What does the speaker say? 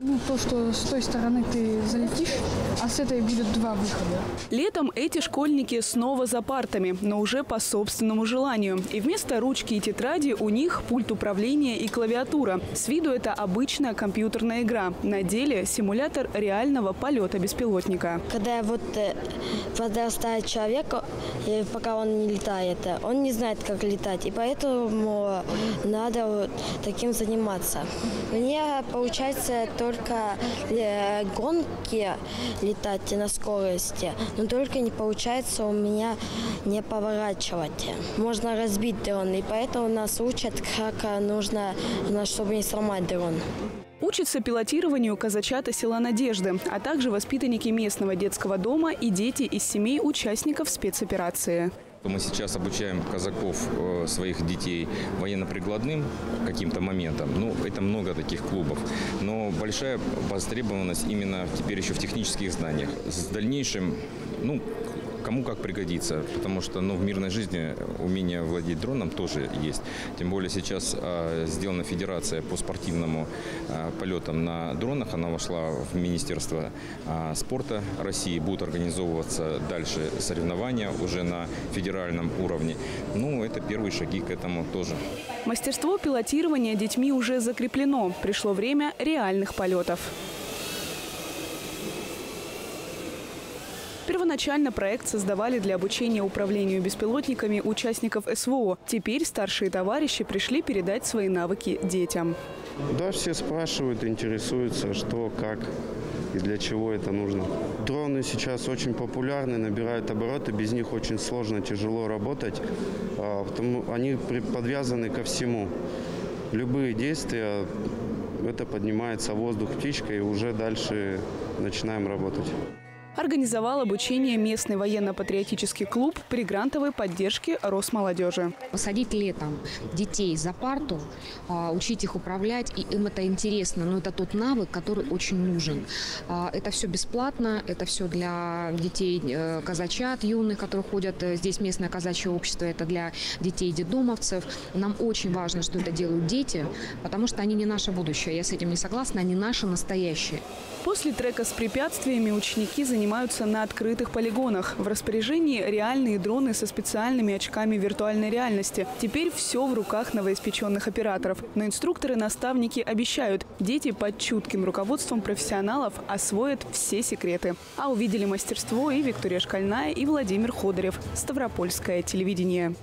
Ну, то, что с той стороны ты залетишь, а с этой будет два выхода. Летом эти школьники снова за партами, но уже по собственному желанию. И вместо ручки и тетради у них пульт управления и клавиатура. С виду это обычная компьютерная игра. На деле симулятор реального полета беспилотника. Когда вот подрастает человек, э, пока он не летает, он не знает, как летать, и поэтому надо вот таким заниматься. Мне получается только э, гонки летать на скорости, но только не получается у меня не поворачивать. Можно разбить дрон, и поэтому нас учат, как э, нужно, чтобы не сломать дрон. Учатся пилотированию казачата села Надежды, а также воспитанники местного детского дома и дети из семей участников спецоперации. Мы сейчас обучаем казаков, э, своих детей военно-прикладным каким-то моментам. Ну, это много таких клубов. Но большая востребованность именно теперь еще в технических знаниях. С дальнейшим, ну, кому как пригодится, потому что ну, в мирной жизни умение владеть дроном тоже есть. Тем более сейчас а, сделана федерация по спортивному а, полетам на дронах. Она вошла в Министерство а, спорта России. Будут организовываться дальше соревнования уже на федеральном уровне. Ну, это первые шаги к этому тоже. Мастерство пилотирования детьми уже закреплено. Пришло время реальных полетов. Первоначально проект создавали для обучения управлению беспилотниками участников СВО. Теперь старшие товарищи пришли передать свои навыки детям. Да, все спрашивают, интересуются, что, как и для чего это нужно. Дроны сейчас очень популярны, набирают обороты, без них очень сложно, тяжело работать, а, потому они подвязаны ко всему. Любые действия, это поднимается воздух птичкой, и уже дальше начинаем работать. Организовал обучение местный военно-патриотический клуб при грантовой поддержке Росмолодежи. Посадить летом детей за парту, а, учить их управлять, и им это интересно, но это тот навык, который очень нужен. А, Это все бесплатно, это все для детей э, казачат юных, которые ходят э, здесь местное казачье общество, это для детей детдомовцев. Нам очень важно, что это делают дети, потому что они не наше будущее. Я с этим не согласна, они наше настоящее. После трека с препятствиями ученики занимаются на открытых полигонах. В распоряжении реальные дроны со специальными очками виртуальной реальности. Теперь все в руках новоиспеченных операторов. Но инструкторы-наставники обещают, дети под чутким руководством профессионалов освоят все секреты. А увидели мастерство и Виктория Шкальная, и Владимир Ходорев. Ставропольское телевидение.